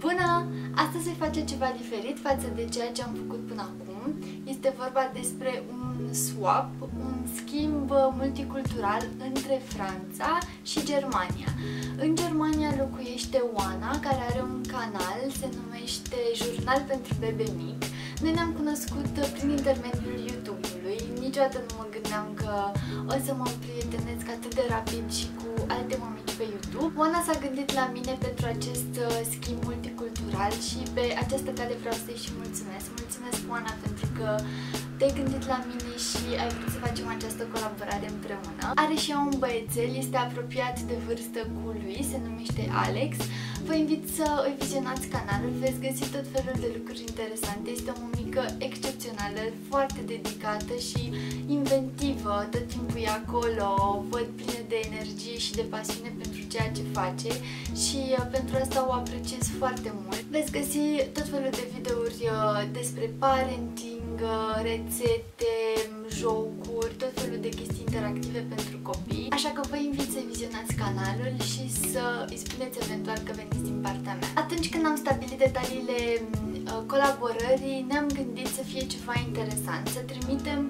Bună! Astăzi voi face ceva diferit față de ceea ce am făcut până acum. Este vorba despre un swap, un schimb multicultural între Franța și Germania. În Germania locuiește Oana, care are un canal, se numește Jurnal pentru bebe mic. Noi ne-am cunoscut prin intermediul YouTube-ului. Niciodată nu mă gândeam că o să mă prietenesc atât de rapid și cu alte mămici pe YouTube. Oana s-a gândit la mine pentru acest uh, schimb multicultural și pe această cale vreau să-i și mulțumesc. Mulțumesc, Oana, pentru că te-ai gândit la mine și ai vrut să facem această colaborare împreună. Are și ea un băiețel, este apropiat de vârstă cu lui, se numește Alex. Vă invit să îi vizionați canalul, veți găsi tot felul de lucruri interesante. Este o mică excepțională, foarte dedicată și inventivă. Tot timpul e acolo, văd plină de energie și de pasiune pentru ceea ce face și uh, pentru asta o apreciez foarte mult. Veți găsi tot felul de videouri uh, despre parenting, uh, rețete, jocuri, tot felul de chestii interactive pentru copii. Așa că vă invit să vizionați canalul și să îi spuneți eventual că veniți din partea mea. Atunci când am stabilit detaliile uh, colaborării, ne-am gândit să fie ceva interesant, să trimitem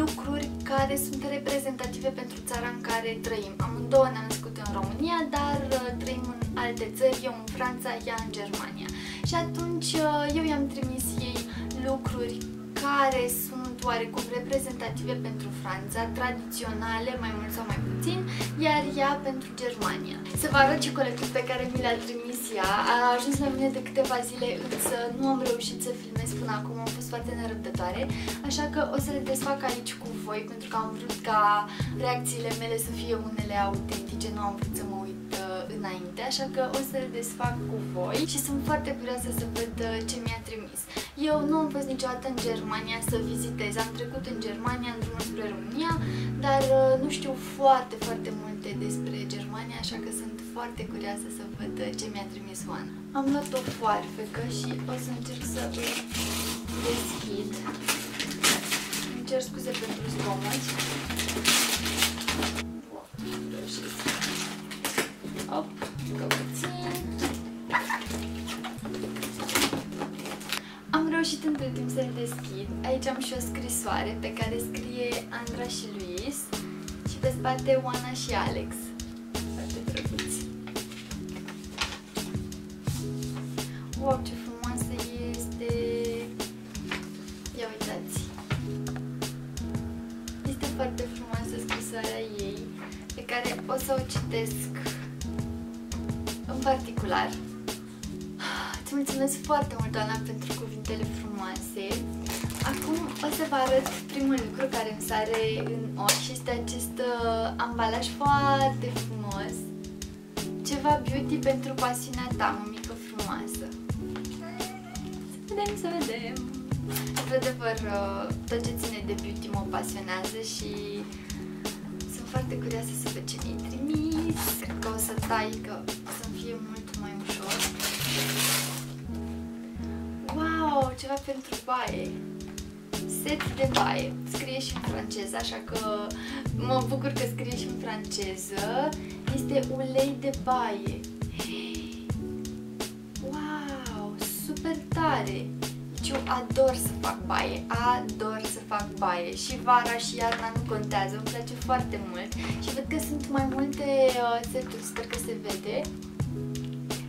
lucruri care sunt reprezentative pentru țara în care trăim. Amândouă ne-am născut în România, dar uh, trăim în alte țări, eu în Franța, ea în Germania. Și atunci uh, eu i-am trimis ei lucruri care sunt oarecum reprezentative pentru Franța, tradiționale, mai mult sau mai puțin, iar ea pentru Germania. Să vă arăt și colectul pe care mi l-a trimis ea. A ajuns la mine de câteva zile, însă nu am reușit să filmez până acum, am fost foarte nerăbdătoare, așa că o să le desfac aici cu voi, pentru că am vrut ca reacțiile mele să fie unele autentice, nu am vrut să mă uit uh, înainte, așa că o să le desfac cu voi și sunt foarte curioasă să văd uh, ce mi-a trimis. Eu nu am fost niciodată în Germania să vizitez, am trecut în Germania în drumul spre România, dar uh, nu știu foarte, foarte multe despre Germania, așa că sunt foarte curioasă să văd uh, ce mi-a trimis Oana. Am luat o foarfecă și o să încerc să îl deschid. Îmi cer scuze pentru zgomot. Reușesc. Op, încă puțin. Am reușit între timp să-l deschid. Aici am și o scrisoare pe care scrie Andra și Luis și pe spate Oana și Alex. Foarte drăguți. Wow, ce o să o citesc în particular. Îți mulțumesc foarte mult, Ana, pentru cuvintele frumoase. Acum o să vă arăt primul lucru care îmi sare în ochi și este acest uh, ambalaj foarte frumos. Ceva beauty pentru pasiunea ta, mămică frumoasă. Să vedem, să vedem. Într-adevăr, uh, tot ce ține de beauty mă pasionează și sunt foarte curioasă să văd ce mi-ai trimis. Cred că o să tai, că o să-mi fie mult mai ușor. Wow, ceva pentru baie. Set de baie. Scrie și în franceză, așa că mă bucur că scrie și în franceză. Este ulei de baie. Wow, super tare! Deci eu ador să fac baie, ador să fac baie și vara și iarna nu contează, îmi place foarte mult și văd că sunt mai multe uh, seturi, sper că se vede.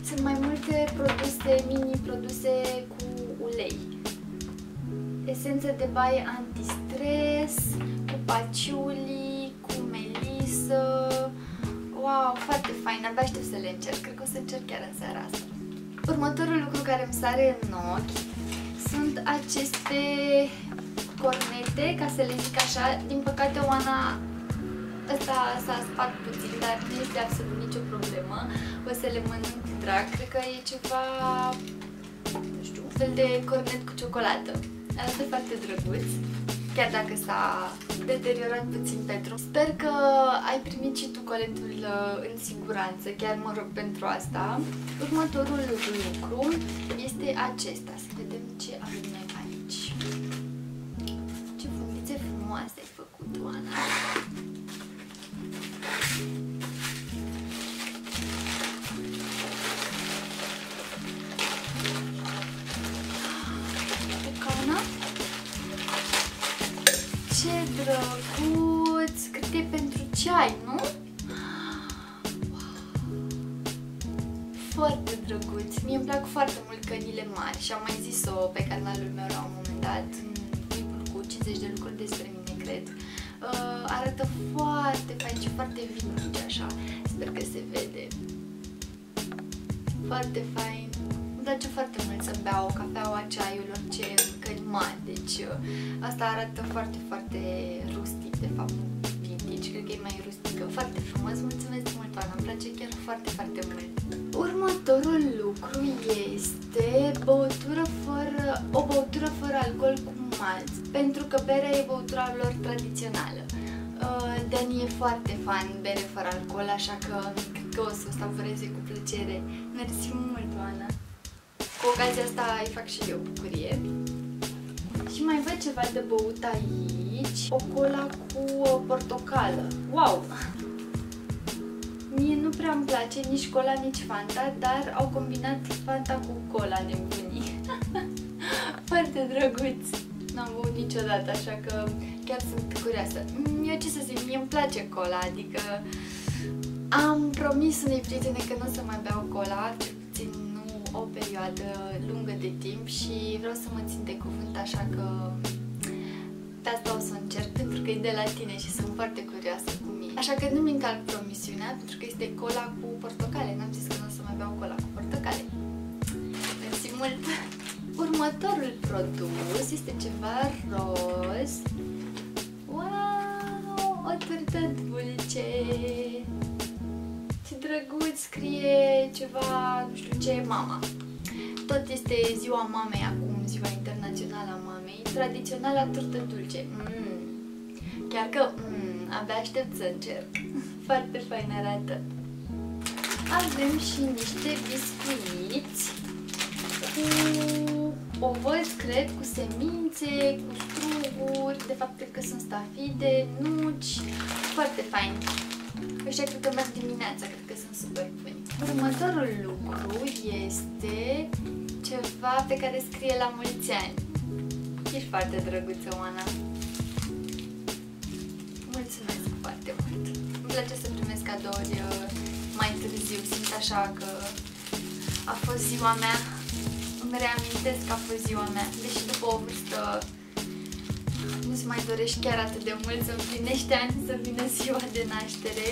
Sunt mai multe produse, mini produse cu ulei. Esență de baie antistres, cu paciuli, cu melisă. Wow, foarte fain, abia aștept să le încerc. Cred că o să încerc chiar în seara asta. Următorul lucru care îmi sare în ochi sunt aceste cornete, ca să le zic așa. Din păcate, Oana ăsta s-a spart puțin, dar nu este absolut nicio problemă. O să le mănânc drag. Cred că e ceva, nu știu, un fel de cornet cu ciocolată. Arată foarte drăguț, chiar dacă s-a deteriorat puțin pe drum. Sper că ai primit și tu coletul uh, în siguranță, chiar mă rog pentru asta. Următorul lucru este acesta. Să vedem ce avem noi aici. Ce fundițe frumoase ai făcut, Oana! Pecauna? Ce drăguț! Cât e pentru ceai, nu? Foarte drăguț. Mie îmi plac foarte mult cănile mari și am mai zis-o pe canalul meu la un moment dat, în clipul cu 50 de lucruri despre mine, cred. Uh, arată foarte fain și foarte vintage așa. Sper că se vede. Foarte fain. Îmi place foarte mult să beau cafeaua, ceaiul, orice căni mari. Deci uh, asta arată foarte, foarte rustic, de fapt vintage. Cred că e mai rustică. Foarte frumos. Mulțumesc mult, Ana. Îmi place chiar foarte, foarte mult. Următorul lucru este băutură fără, o băutură fără alcool cu malt, pentru că berea e băutura lor tradițională. Uh, Dani e foarte fan bere fără alcool, așa că cred că o să o savoreze cu plăcere. Mersi mult, Oana! Cu ocazia asta îi fac și eu bucurie. Și mai văd ceva de băut aici, o cola cu portocală. Wow! Mie nu prea îmi place nici cola, nici Fanta, dar au combinat Fanta cu cola nebunii. Foarte drăguț! N-am băut niciodată, așa că chiar sunt curioasă. Mm, eu ce să zic, mie îmi place cola, adică am promis unei prietene că nu o să mai beau cola, cel puțin nu o perioadă lungă de timp și vreau să mă țin de cuvânt, așa că pe asta o să încerc pentru că e de la tine și sunt foarte curioasă cum e. Așa că nu-mi încalc promisiunea pentru că este cola cu portocale. N-am zis că nu o să mai beau cola cu portocale. Mersi mult! Următorul produs este ceva roz. Wow! O turtă dulce! Ce drăguț! Scrie ceva, nu știu ce, mama. Tot este ziua mamei acum, ziua internațională a mamei. Tradiționala turtă dulce. Mm. Chiar că mm, abia aștept să încerc. Foarte fain arată. Avem și niște biscuiți cu ovăz, cred, cu semințe, cu struguri, de fapt cred că sunt stafide, nuci, foarte fain. Ăștia cred că merg dimineața, cred că sunt super buni. Următorul lucru este ceva pe care scrie la mulți ani. Ești foarte drăguță, Oana. Place să primesc cadouri uh, mai târziu. Simt așa că a fost ziua mea. Îmi reamintesc că a fost ziua mea. Deși după o vârstă nu-ți mai dorești chiar atât de mult să împlinești ani să vină ziua de naștere.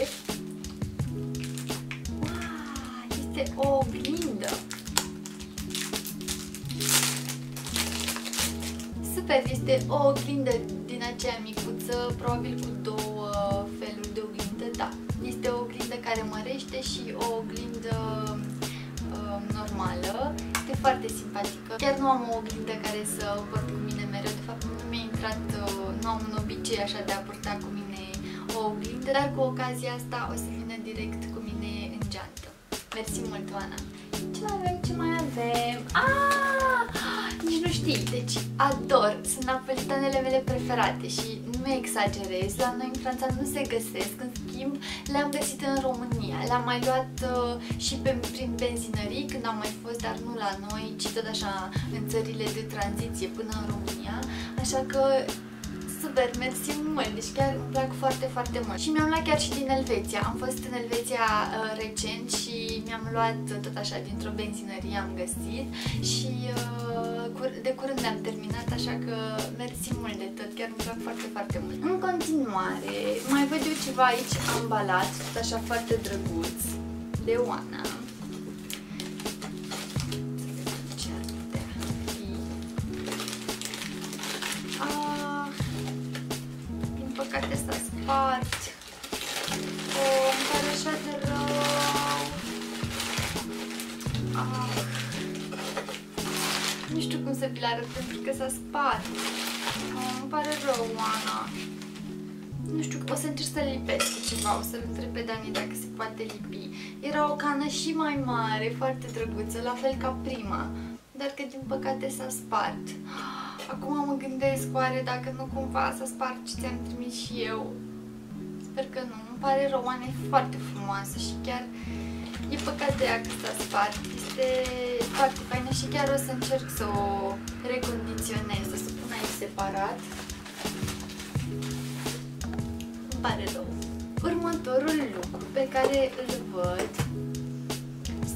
Wow, este o oglindă. Super, este o oglindă din aceea micuță, probabil cu două feluri de oglindă, da. Este o oglindă care mărește și o oglindă uh, normală. Este foarte simpatică. Chiar nu am o oglindă care să o port cu mine mereu, de fapt nu mi-a intrat, uh, nu am un obicei așa de a purta cu mine o oglindă, dar cu ocazia asta o să vină direct cu mine în geantă. Mersi mult, Oana! Ce mai avem? Ce mai avem? Ah! Nici nu știi, deci ador, sunt napolitanele mele preferate și nu exagerez, la noi în Franța nu se găsesc, în schimb le-am găsit în România, le-am mai luat uh, și pe, prin benzinării când am mai fost, dar nu la noi, ci tot așa în țările de tranziție până în România, așa că super, mersi mult, deci chiar îmi plac foarte, foarte mult. Și mi-am luat chiar și din Elveția. Am fost în Elveția uh, recent și mi-am luat tot așa dintr-o benzinărie, am găsit și uh, de curând le-am terminat, așa că mersi mult de tot, chiar îmi plac foarte, foarte mult. În continuare, mai văd eu ceva aici ambalat, tot așa foarte drăguț, de Oana. Arăt pentru că s-a spart. Oh, îmi pare rău, Ana. Nu știu, o să încerc să lipesc cu ceva, o să-l întreb pe Dani dacă se poate lipi. Era o cană și mai mare, foarte drăguță, la fel ca prima, dar că din păcate s-a spart. Acum mă gândesc, oare dacă nu cumva să sparg ce ți-am trimis și eu. Sper că nu. Îmi pare rău, Ana e foarte frumoasă și chiar e păcat de ea că s-a spart. Este foarte faină și chiar o să încerc să o recondiționez, să o pun aici separat. Îmi pare rău. Următorul lucru pe care îl văd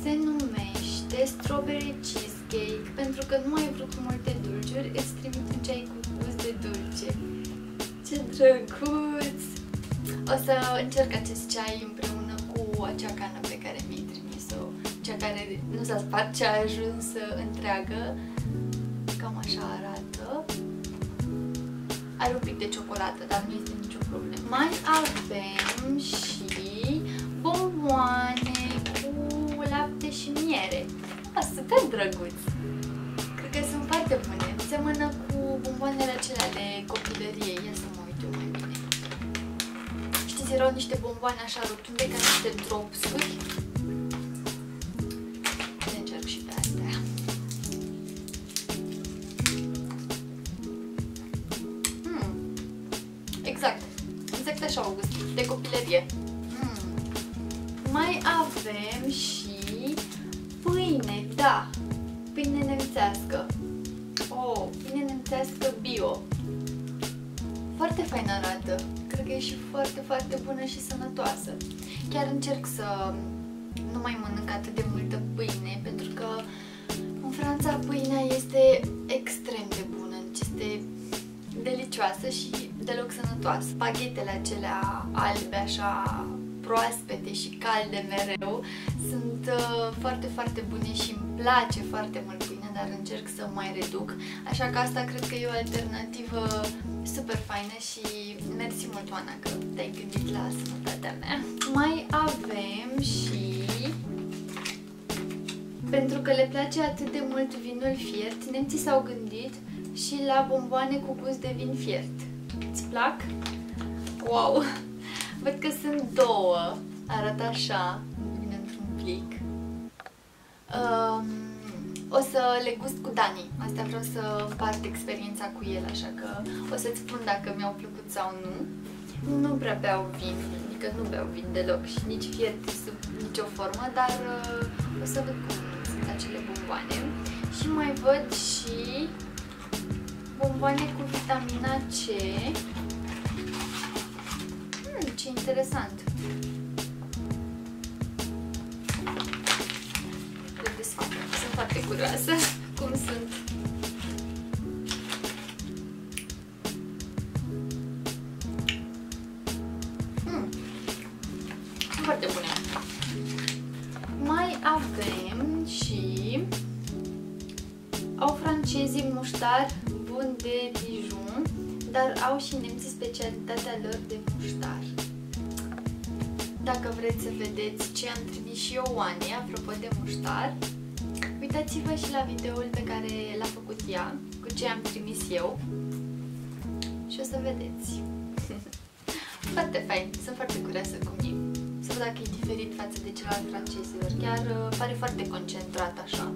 se numește Strawberry Cheesecake pentru că nu ai vrut multe dulciuri, îți trimit un ceai cu gust de dulce. Ce drăguț! O să încerc acest ceai împreună cu acea cană pe care mi-ai trimis-o, cea care nu s-a spart, ce a ajuns întreagă. Cam așa arată. Are un pic de ciocolată, dar nu este nicio problemă. Mai avem și bomboane cu lapte și miere. Oh, super drăguț! Cred că sunt foarte bune. Semănă cu bomboanele acelea de copilărie. Ia să mă uit eu mai bine. Știți, erau niște bomboane așa rotunde ca niște dropsuri. De copilărie. Hmm. Mai avem și pâine, da. Pâine nemțească. Oh, pâine nemțească bio. Foarte fain arată. Cred că e și foarte, foarte bună și sănătoasă. Chiar încerc să nu mai mănânc atât de multă pâine, pentru că în Franța pâinea este extrem de bună, este delicioasă și deloc sănătoasă. Spaghetele acelea albe, așa proaspete și calde mereu. Sunt uh, foarte, foarte bune și îmi place foarte mult pâine, dar încerc să mai reduc. Așa că asta cred că e o alternativă super faină și mersi mult, Oana, că te-ai gândit la sănătatea mea. Mai avem și... Pentru că le place atât de mult vinul fiert, nemții s-au gândit și la bomboane cu gust de vin fiert. Îți plac? Wow! Văd că sunt două. Arată așa. Vine într-un plic. Um, o să le gust cu Dani. Asta vreau să împart experiența cu el, așa că o să-ți spun dacă mi-au plăcut sau nu. Nu prea beau vin, adică nu beau vin deloc și nici fiert sub nicio formă, dar uh, o să văd cum sunt acele bomboane. Și mai văd și bomboane cu vitamina C ce interesant. Le desfac. Sunt foarte curioasă cum sunt. Specialitatea lor de muștar. Dacă vreți să vedeți ce am trimis și eu Oane, apropo de muștar, uitați-vă și la videoul pe care l-a făcut ea, cu ce am trimis eu și o să vedeți. foarte fain, sunt foarte curioasă cum e. Să văd dacă e diferit față de celălalt francezilor. Chiar uh, pare foarte concentrat așa.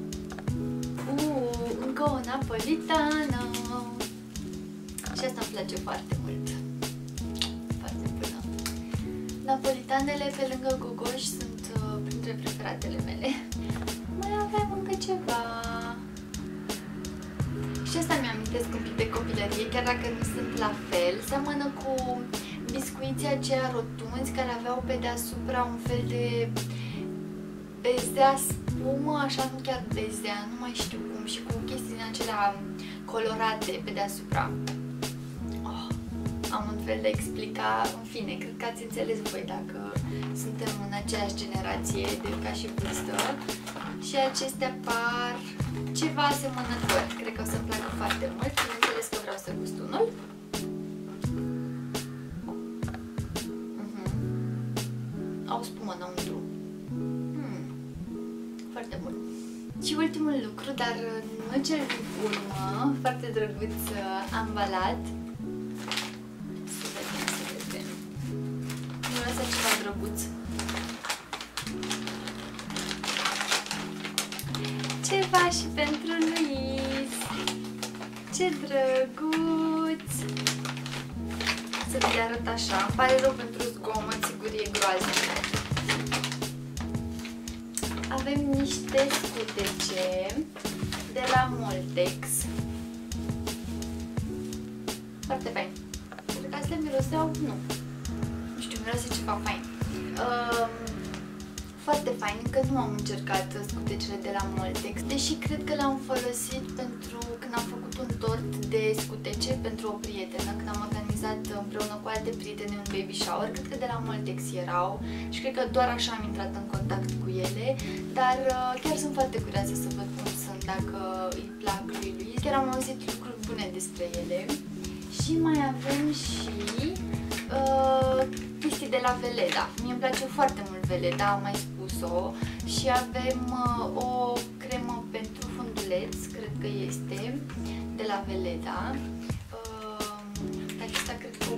Uuu, încă o napolitană! Și asta îmi place foarte mult. Napolitanele pe lângă gogoși sunt uh, printre preferatele mele. Mai avem încă ceva. Și asta mi-amintesc un pic de copilărie, chiar dacă nu sunt la fel. Seamănă cu biscuiții aceia rotunzi care aveau pe deasupra un fel de bezea spumă, așa nu chiar bezea, nu mai știu cum, și cu chestii din acelea colorate pe deasupra am un fel de explica, în fine, cred că ați înțeles voi dacă suntem în aceeași generație de ca și vârstă și acestea par ceva asemănător. Cred că o să-mi placă foarte mult, bineînțeles că vreau să gust unul. Uh-huh. Au spumă înăuntru. Hmm. Foarte bun. Și ultimul lucru, dar nu cel din urmă, foarte drăguț uh, ambalat, așa. Îmi pare rău pentru zgomot, sigur e groaznic. Avem niște scutece de la Moltex. Foarte fain. Cred că astea miroseau, nu miroase ceva fain. Uh, foarte fain, încă nu am încercat scutecele de la Moltex, deși cred că l-am folosit pentru când am făcut un tort de scutece pentru o prietenă, când am organizat împreună cu alte prietene un baby shower, cred că de la Moltex erau și cred că doar așa am intrat în contact cu ele, dar uh, chiar sunt foarte curioasă să văd cum sunt, dacă îi plac lui lui. Chiar am auzit lucruri bune despre ele și mai avem și uh, chestii de la Veleda. Mie îmi place foarte mult Veleda, am mai spus spus-o și avem uh, o cremă pentru funduleț, cred că este, de la Veleda.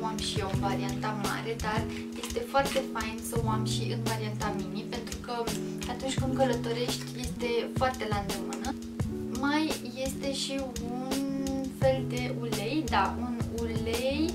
O am și eu în varianta mare, dar este foarte fain să o am și în varianta mini, pentru că atunci când călătorești este foarte la îndemână. Mai este și un fel de ulei, da, un ulei.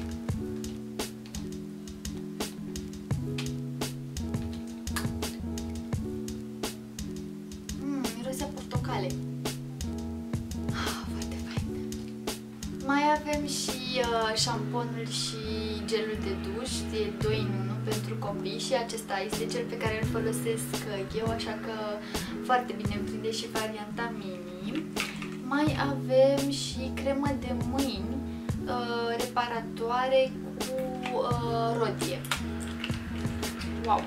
Mai avem și uh, șamponul și gelul de duș, e 2 în 1 pentru copii și acesta este cel pe care îl folosesc eu, așa că foarte bine îmi prinde și varianta mini. Mai avem și cremă de mâini uh, reparatoare cu uh, rodie. Wow!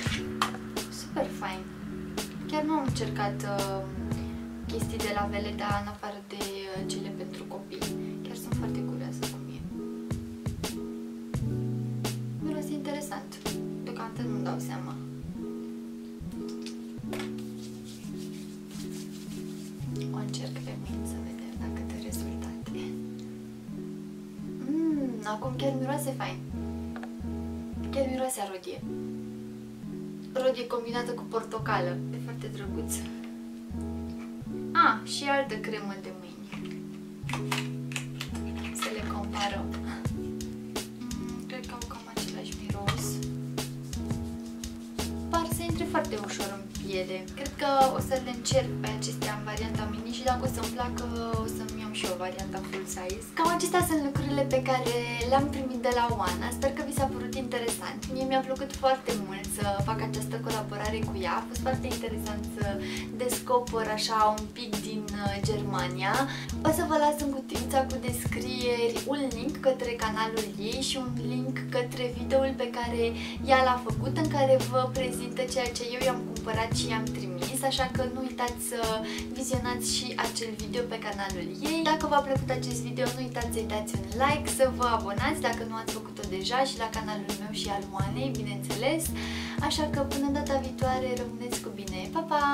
Super fain! Chiar nu am încercat uh, chestii de la Veleda în afară de uh, cele dau seama. O încerc pe mine să vedem dacă dă rezultate. Mmm, acum chiar miroase fain. Chiar miroase a rodie. Rodie combinată cu portocală. E foarte drăguț. Ah, și altă cremă de mâini. Foarte ușor în piele. Cred că o să le încerc pe acestea în varianta mini și dacă o să-mi placă o să-mi iau și o varianta full size. Cam acestea sunt lucrurile pe care le-am primit de la Oana. Sper că vi s-a părut interesant. Mie mi-a plăcut foarte mult să fac această colaborare cu ea. A fost foarte interesant să descoper așa un pic din uh, Germania. O să vă las în cutiuța cu descrieri un link către canalul ei și un link către videoul pe care ea l-a făcut în care vă prezintă ceea ce eu i-am cumpărat și i-am trimis, așa că nu uitați să vizionați și acel video pe canalul ei. Dacă v-a plăcut acest video, nu uitați să-i dați un like, să vă abonați dacă nu ați făcut-o deja și la canalul meu și al Moanei, bineînțeles. Așa că până data viitoare, rămâneți cu bine. Pa, pa!